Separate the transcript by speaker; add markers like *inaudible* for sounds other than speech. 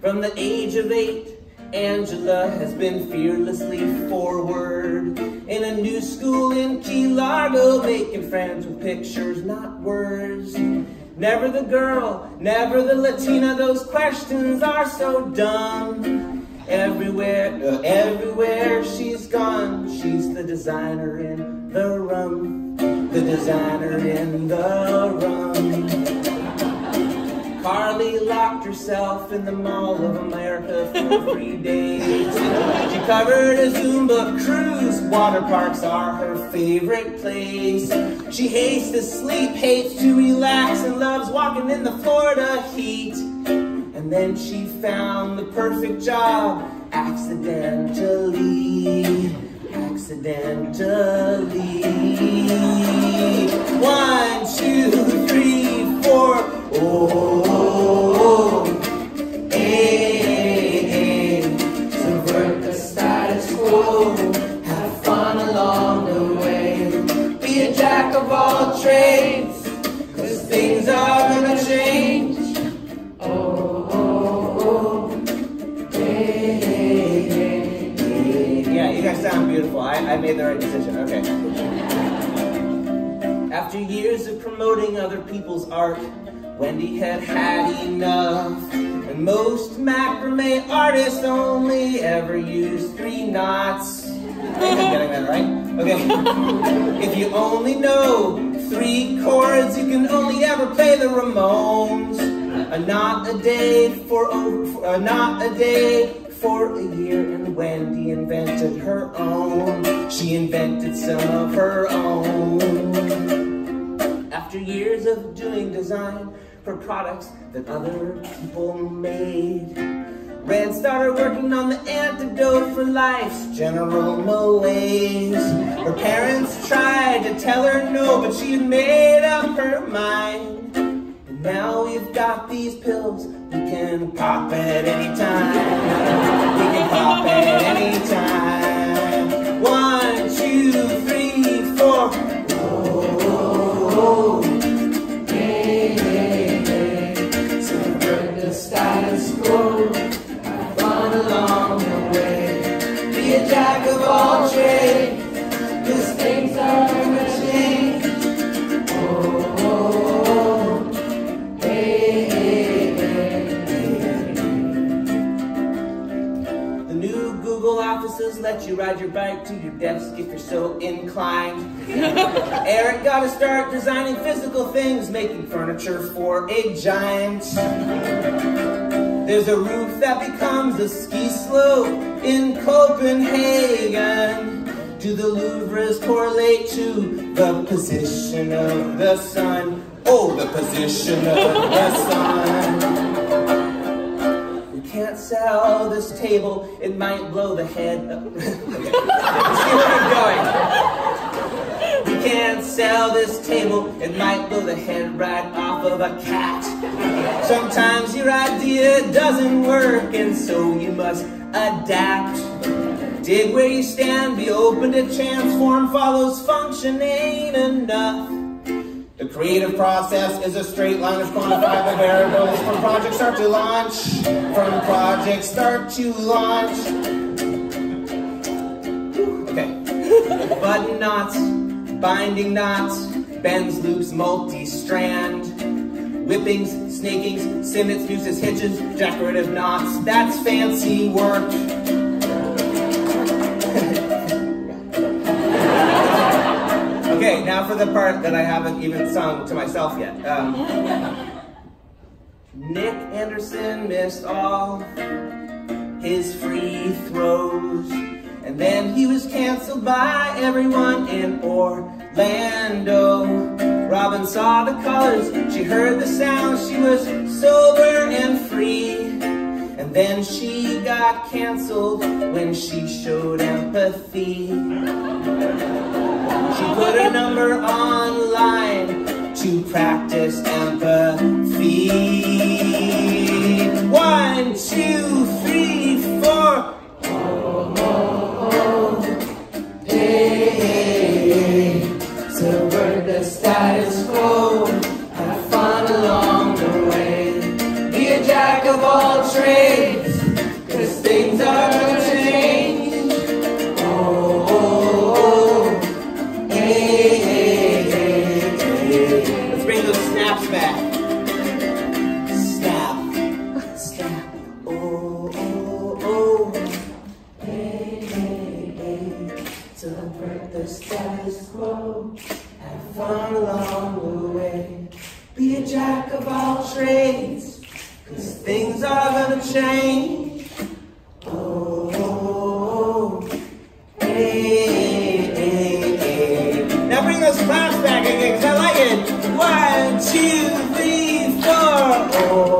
Speaker 1: From the age of eight, Angela has been fearlessly forward in a new school in Key Largo, making friends with pictures, not words. Never the girl, never the Latina, those questions are so dumb. Everywhere, everywhere she's gone, she's the designer in the room, the designer in the room. Carly locked herself in the Mall of America for three *laughs* days. She covered a Zumba cruise. Water parks are her favorite place. She hates to sleep, hates to relax, and loves walking in the Florida heat. And then she found the perfect job accidentally. Accidentally. After years of promoting other people's art, Wendy had had enough. And most macrame artists only ever use three knots. Think I'm getting that right? Okay. *laughs* if you only know three chords, you can only ever play the Ramones. A knot a day for, for a knot a day for a year, and Wendy invented her own. She invented some of her own. Years of doing design for products that other people made, Red started working on the antidote for life's general malaise. Her parents tried to tell her no, but she had made up her mind. And now we've got these pills we can pop at any time. We can pop at any time. Let you ride your bike to your desk if you're so inclined. *laughs* Erik got to start designing physical things, making furniture for a giant. There's a roof that becomes a ski slope in Copenhagen. Do the Louvres correlate to the position of the sun? Oh, the position of the sun. Table, it might blow the head. *laughs* *laughs* See where I'm going. We can't sell this table, it might blow the head right off of a cat. Sometimes your idea doesn't work, and so you must adapt. Dig where you stand, be open to chance, form follows function ain't enough. The creative process is a straight line of quantifiable variables from project start to launch. From project start to launch. Okay. *laughs* Button knots, binding knots, bends, loops, multi-strand. Whippings, snakings, sennits, nooses, hitches, decorative knots. That's fancy work. Now for the part that I haven't even sung to myself yet. Um, Nick Anderson missed all his free throws. And then he was canceled by everyone in Orlando. Robin saw the colors, she heard the sounds, she was sober and free. And then she got canceled when she showed empathy. Number online to practice empathy. One, two, three, trades, cause things are gonna change. Oh, oh, oh. Hey, hey, hey. Now bring those claps back again, cause I like it. One, two, three, four. Oh.